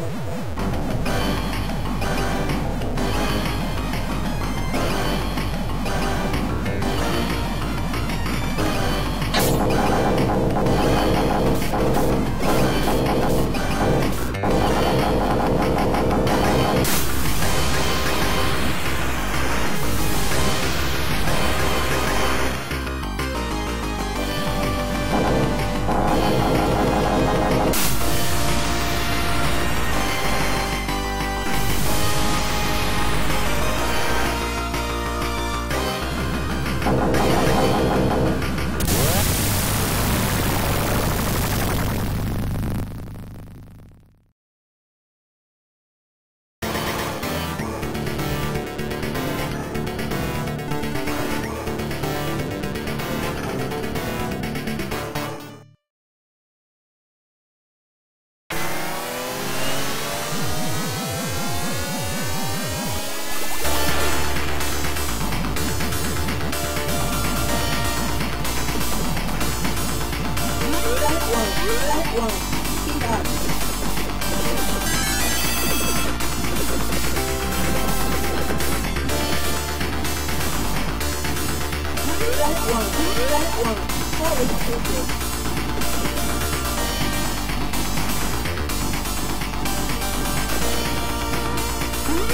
Oh,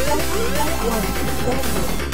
That was stupid. Thank you.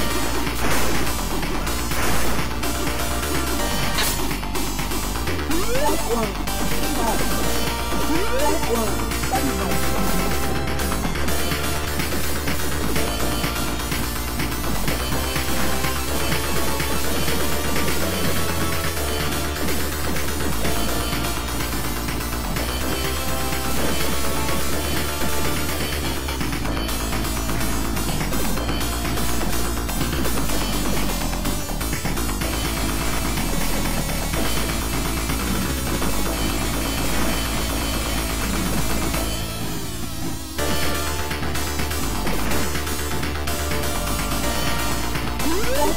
Left one. Left one. Left one.